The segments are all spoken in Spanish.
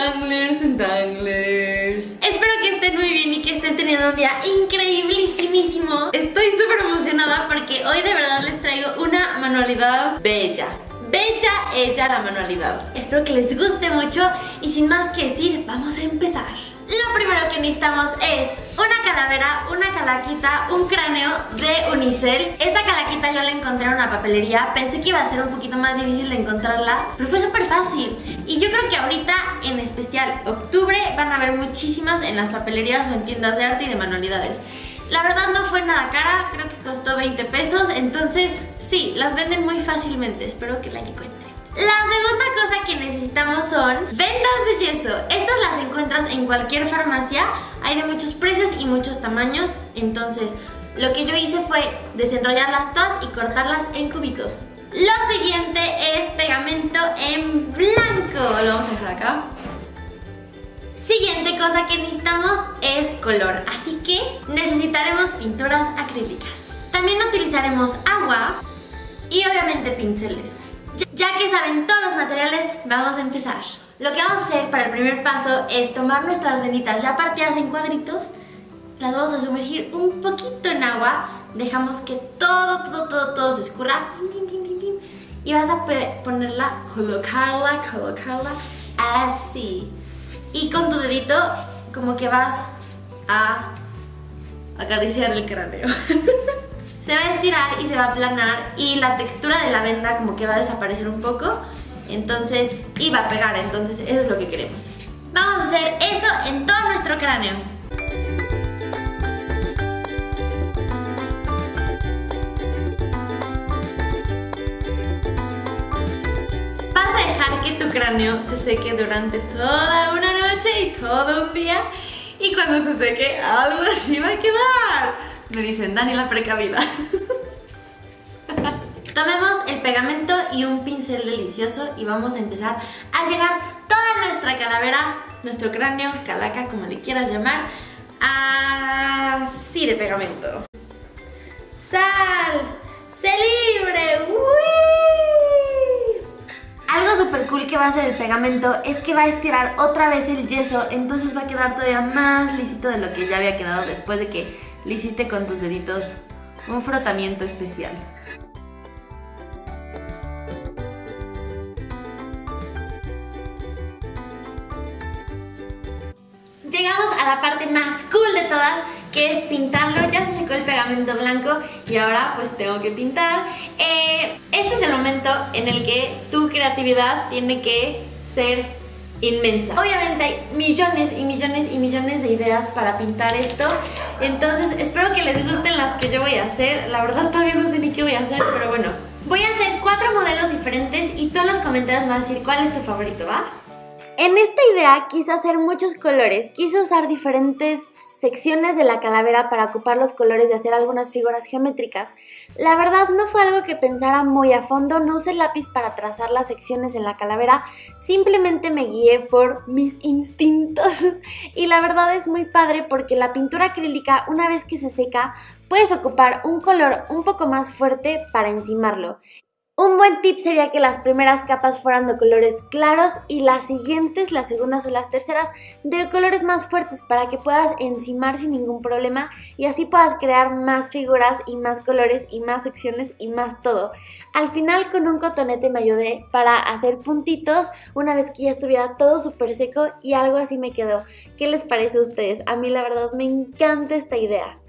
Danglers. Espero que estén muy bien y que estén teniendo un día increíblísimo. Estoy súper emocionada porque hoy de verdad les traigo una manualidad bella. Bella ella la manualidad. Espero que les guste mucho y sin más que decir, vamos a empezar. Necesitamos es una calavera, una calaquita, un cráneo de unicel. Esta calaquita yo la encontré en una papelería. Pensé que iba a ser un poquito más difícil de encontrarla, pero fue súper fácil. Y yo creo que ahorita, en especial octubre, van a haber muchísimas en las papelerías o en tiendas de arte y de manualidades. La verdad no fue nada cara, creo que costó 20 pesos, entonces sí, las venden muy fácilmente. Espero que la encuentren. La segunda cosa que necesitamos son vendas de yeso. Estas las encuentras en cualquier farmacia. Hay de muchos precios y muchos tamaños. Entonces, lo que yo hice fue desenrollarlas todas y cortarlas en cubitos. Lo siguiente es pegamento en blanco. Lo vamos a dejar acá. Siguiente cosa que necesitamos es color. Así que necesitaremos pinturas acrílicas. También utilizaremos agua y obviamente pinceles. Ya que saben todos los materiales, vamos a empezar. Lo que vamos a hacer para el primer paso es tomar nuestras venditas ya partidas en cuadritos, las vamos a sumergir un poquito en agua, dejamos que todo, todo, todo, todo se escurra, y vas a ponerla, colocarla, colocarla así. Y con tu dedito como que vas a acariciar el cráneo. se va a estirar y se va a aplanar y la textura de la venda como que va a desaparecer un poco entonces y va a pegar, entonces eso es lo que queremos. Vamos a hacer eso en todo nuestro cráneo. Vas a dejar que tu cráneo se seque durante toda una noche y todo un día y cuando se seque algo así va a quedar me dicen, Dani la precavida. Tomemos el pegamento y un pincel delicioso y vamos a empezar a llenar toda nuestra calavera, nuestro cráneo, calaca, como le quieras llamar, así de pegamento. ¡Sal! ¡Se libre! ¡Uy! Algo súper cool que va a hacer el pegamento es que va a estirar otra vez el yeso, entonces va a quedar todavía más lisito de lo que ya había quedado después de que le hiciste con tus deditos un frotamiento especial. Llegamos a la parte más cool de todas, que es pintarlo. Ya se secó el pegamento blanco y ahora pues tengo que pintar. Eh, este es el momento en el que tu creatividad tiene que ser inmensa. Obviamente hay millones y millones y millones de ideas para pintar esto, entonces espero que les gusten las que yo voy a hacer. La verdad todavía no sé ni qué voy a hacer, pero bueno. Voy a hacer cuatro modelos diferentes y todos los comentarios me van a decir cuál es tu favorito, ¿va? En esta idea quise hacer muchos colores, quise usar diferentes secciones de la calavera para ocupar los colores y hacer algunas figuras geométricas. La verdad no fue algo que pensara muy a fondo, no usé lápiz para trazar las secciones en la calavera, simplemente me guié por mis instintos. Y la verdad es muy padre porque la pintura acrílica una vez que se seca puedes ocupar un color un poco más fuerte para encimarlo. Un buen tip sería que las primeras capas fueran de colores claros y las siguientes, las segundas o las terceras, de colores más fuertes para que puedas encimar sin ningún problema y así puedas crear más figuras y más colores y más secciones y más todo. Al final con un cotonete me ayudé para hacer puntitos una vez que ya estuviera todo súper seco y algo así me quedó. ¿Qué les parece a ustedes? A mí la verdad me encanta esta idea.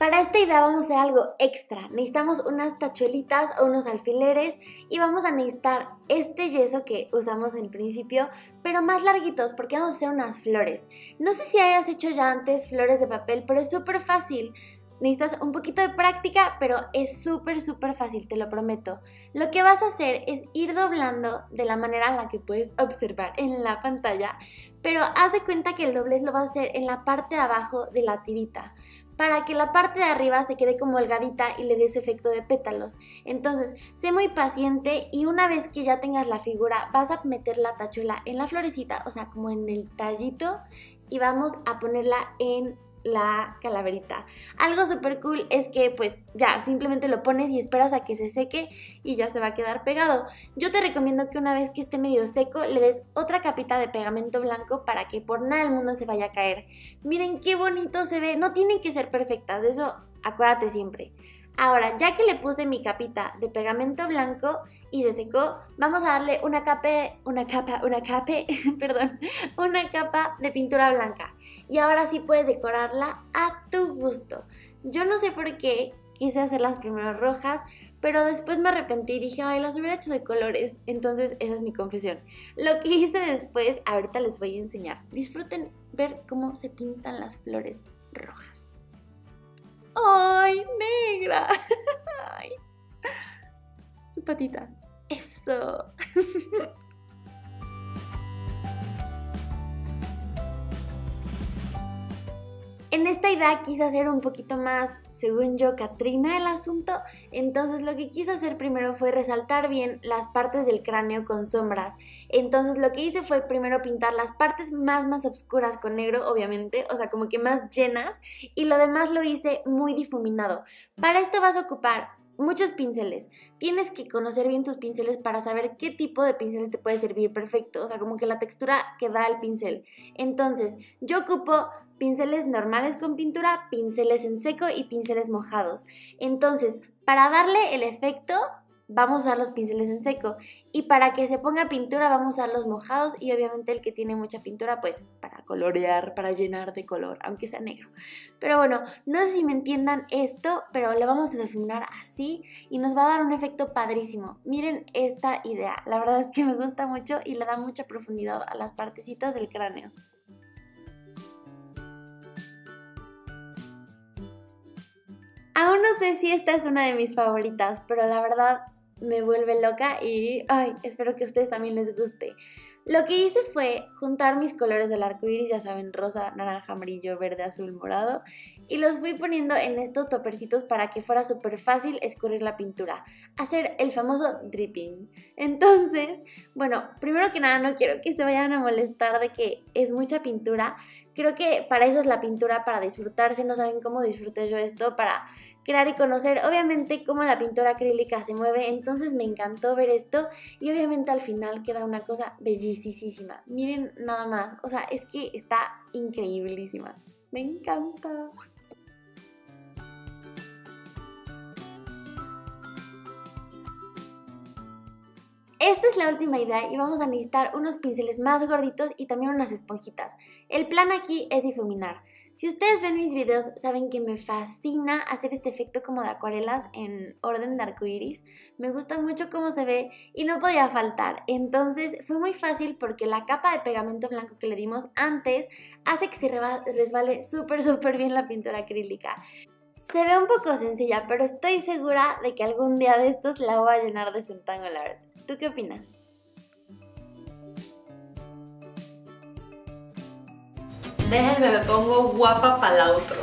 Para esta idea vamos a hacer algo extra. Necesitamos unas tachuelitas o unos alfileres y vamos a necesitar este yeso que usamos en el principio, pero más larguitos porque vamos a hacer unas flores. No sé si hayas hecho ya antes flores de papel, pero es súper fácil. Necesitas un poquito de práctica, pero es súper, súper fácil, te lo prometo. Lo que vas a hacer es ir doblando de la manera en la que puedes observar en la pantalla, pero haz de cuenta que el doblez lo vas a hacer en la parte de abajo de la tirita para que la parte de arriba se quede como holgadita y le dé ese efecto de pétalos. Entonces, sé muy paciente y una vez que ya tengas la figura, vas a meter la tachuela en la florecita, o sea, como en el tallito, y vamos a ponerla en la calaverita. Algo súper cool es que pues ya simplemente lo pones y esperas a que se seque y ya se va a quedar pegado. Yo te recomiendo que una vez que esté medio seco le des otra capita de pegamento blanco para que por nada del mundo se vaya a caer. Miren qué bonito se ve, no tienen que ser perfectas, de eso acuérdate siempre. Ahora, ya que le puse mi capita de pegamento blanco y se secó, vamos a darle una capa, una capa, una capa, perdón, una capa de pintura blanca. Y ahora sí puedes decorarla a tu gusto. Yo no sé por qué quise hacer las primeras rojas, pero después me arrepentí y dije, ay, las hubiera hecho de colores. Entonces, esa es mi confesión. Lo que hice después, ahorita les voy a enseñar. Disfruten ver cómo se pintan las flores rojas. ¡Ay, negra! Su patita. Eso. En esta idea quise hacer un poquito más, según yo, Katrina el asunto. Entonces lo que quise hacer primero fue resaltar bien las partes del cráneo con sombras. Entonces lo que hice fue primero pintar las partes más más oscuras con negro, obviamente, o sea, como que más llenas. Y lo demás lo hice muy difuminado. Para esto vas a ocupar muchos pinceles. Tienes que conocer bien tus pinceles para saber qué tipo de pinceles te puede servir perfecto, o sea, como que la textura que da el pincel. Entonces, yo ocupo pinceles normales con pintura, pinceles en seco y pinceles mojados. Entonces, para darle el efecto, vamos a usar los pinceles en seco. Y para que se ponga pintura, vamos a usar los mojados y obviamente el que tiene mucha pintura, pues para colorear, para llenar de color, aunque sea negro. Pero bueno, no sé si me entiendan esto, pero le vamos a difuminar así y nos va a dar un efecto padrísimo. Miren esta idea, la verdad es que me gusta mucho y le da mucha profundidad a las partecitas del cráneo. Aún no sé si esta es una de mis favoritas, pero la verdad me vuelve loca y ay, espero que a ustedes también les guste. Lo que hice fue juntar mis colores del arco iris, ya saben, rosa, naranja, amarillo, verde, azul, morado, y los fui poniendo en estos topercitos para que fuera súper fácil escurrir la pintura, hacer el famoso dripping. Entonces, bueno, primero que nada no quiero que se vayan a molestar de que es mucha pintura, creo que para eso es la pintura, para disfrutarse, no saben cómo disfruté yo esto, para crear y conocer obviamente cómo la pintura acrílica se mueve, entonces me encantó ver esto y obviamente al final queda una cosa bellísima. Miren nada más, o sea, es que está increíblísima. Me encanta. Esta es la última idea y vamos a necesitar unos pinceles más gorditos y también unas esponjitas. El plan aquí es difuminar. Si ustedes ven mis videos, saben que me fascina hacer este efecto como de acuarelas en orden de arco iris. Me gusta mucho cómo se ve y no podía faltar. Entonces fue muy fácil porque la capa de pegamento blanco que le dimos antes hace que se resbale súper, súper bien la pintura acrílica. Se ve un poco sencilla, pero estoy segura de que algún día de estos la voy a llenar de Centangular. ¿Tú qué opinas? Déjenme, me pongo guapa para la otro.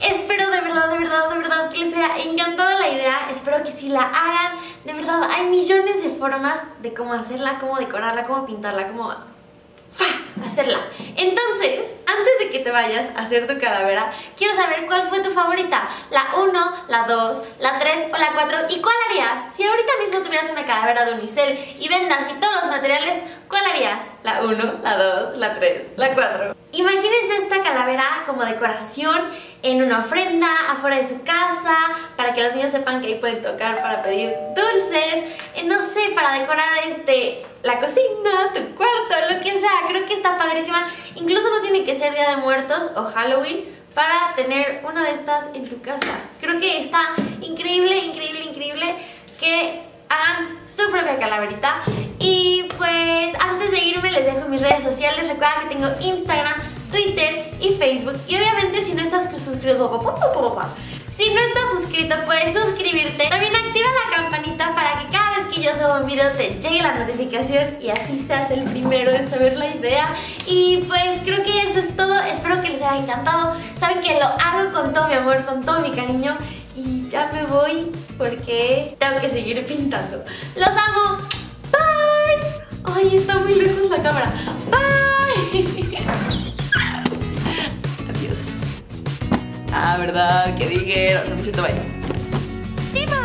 Espero de verdad, de verdad, de verdad que les haya encantado la idea. Espero que si la hagan, de verdad, hay millones de formas de cómo hacerla, cómo decorarla, cómo pintarla, cómo hacerla. Entonces, antes de que te vayas a hacer tu calavera, quiero saber cuál fue tu favorita. La 1, la 2, la 3 o la 4 y cuál harías. Si ahorita mismo tuvieras una calavera de unicel y vendas y todos los materiales, ¿cuál harías? La 1, la 2, la 3, la 4. Imagínense esta calavera como decoración en una ofrenda afuera de su casa para que los niños sepan que ahí pueden tocar para pedir dulces, eh, no sé, para decorar este la cocina, tu cuarto, lo que sea. Creo que está padrísima. Incluso no tiene que ser Día de Muertos o Halloween para tener una de estas en tu casa. Creo que está increíble, increíble, increíble que hagan su propia calaverita. Y pues antes de irme les dejo mis redes sociales. Recuerda que tengo Instagram, Twitter y Facebook. Y obviamente si no estás suscrito, si no estás suscrito puedes suscribirte. También activa la campanita para que cada vez que yo suba un video te llegue la notificación y así seas el primero en saber la idea. Y pues creo que eso es todo. Espero que les haya encantado. Saben que lo hago con todo mi amor, con todo mi cariño. Y ya me voy porque tengo que seguir pintando. ¡Los amo! ¡Bye! Ay, está muy lejos la cámara. ¡Bye! Ah, ¿verdad? Que dijeron. No, no es cierto, bye. ¡Dimos!